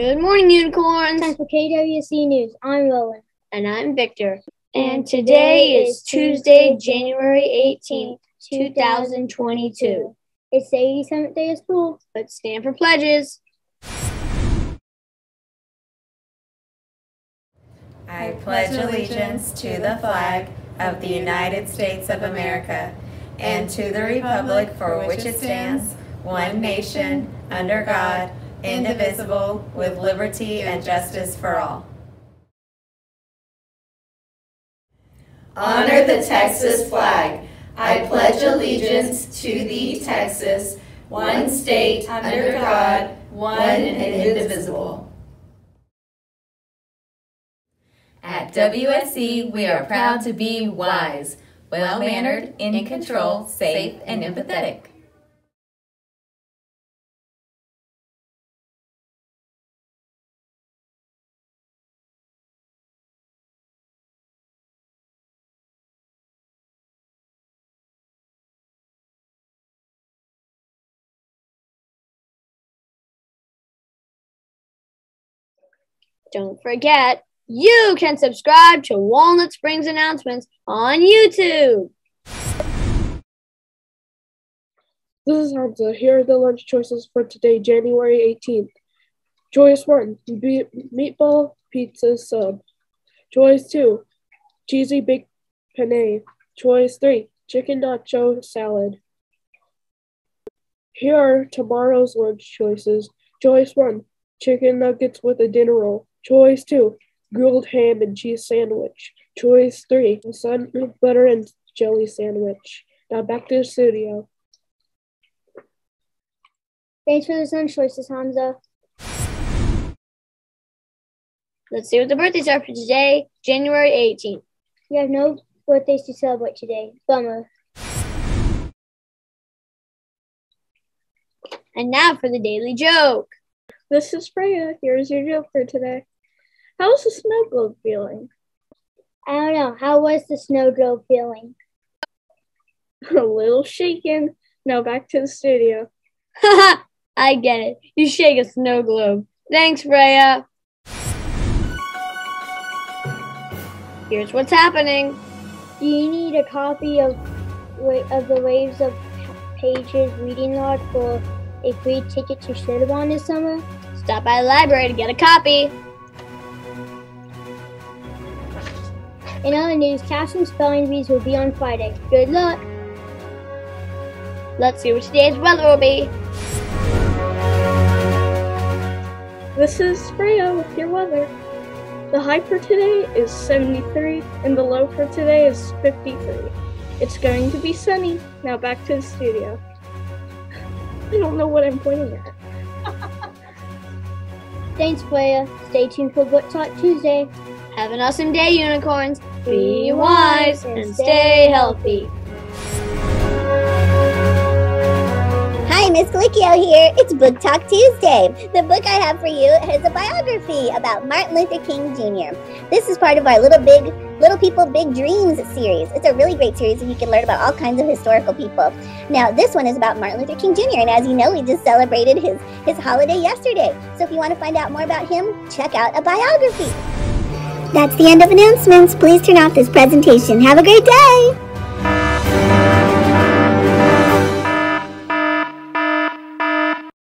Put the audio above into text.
Good morning, unicorns. Time for KWSE News. I'm Rowan. And I'm Victor. And today is Tuesday, January 18th, 2022. It's the 87th day of school. Let's stand for pledges. I pledge allegiance to the flag of the United States of America and to the republic for which it stands, one nation, under God, indivisible, with liberty and justice for all. Honor the Texas flag. I pledge allegiance to thee, Texas, one state under God, one and indivisible. At WSE, we are proud to be wise, well mannered, in control, safe, and empathetic. Don't forget, you can subscribe to Walnut Springs announcements on YouTube. This is Hamza. Here are the lunch choices for today, January 18th. Choice 1, be- meatball pizza sub. Choice 2, cheesy baked penne. Choice 3, chicken nacho salad. Here are tomorrow's lunch choices. Choice 1, chicken nuggets with a dinner roll. Choice 2, grilled ham and cheese sandwich. Choice 3, sun butter and jelly sandwich. Now back to the studio. Thanks for the sun choices, Hamza. Let's see what the birthdays are for today, January 18th. We have no birthdays to celebrate today. Bummer. And now for the daily joke. This is Freya. Here's your joke for today. How's the snow globe feeling? I don't know. How was the snow globe feeling? A little shaken. Now back to the studio. Haha, I get it. You shake a snow globe. Thanks, Freya. Here's what's happening. Do you need a copy of of the Waves of Pages reading log for a free ticket to Schlitterbahn this summer? Stop by the library to get a copy. In other news, caption spelling bees will be on Friday. Good luck! Let's see what today's weather will be. This is Freya with your weather. The high for today is 73 and the low for today is 53. It's going to be sunny. Now back to the studio. I don't know what I'm pointing at. Thanks, Freya. Stay tuned for Book Talk Tuesday. Have an awesome day, unicorns. Be wise and stay healthy. Hi, Miss Galicchio here. It's Book Talk Tuesday. The book I have for you is a biography about Martin Luther King Jr. This is part of our Little Big Little People Big Dreams series. It's a really great series and you can learn about all kinds of historical people. Now, this one is about Martin Luther King Jr. and as you know, we just celebrated his his holiday yesterday. So if you want to find out more about him, check out a biography. That's the end of announcements. Please turn off this presentation. Have a great day.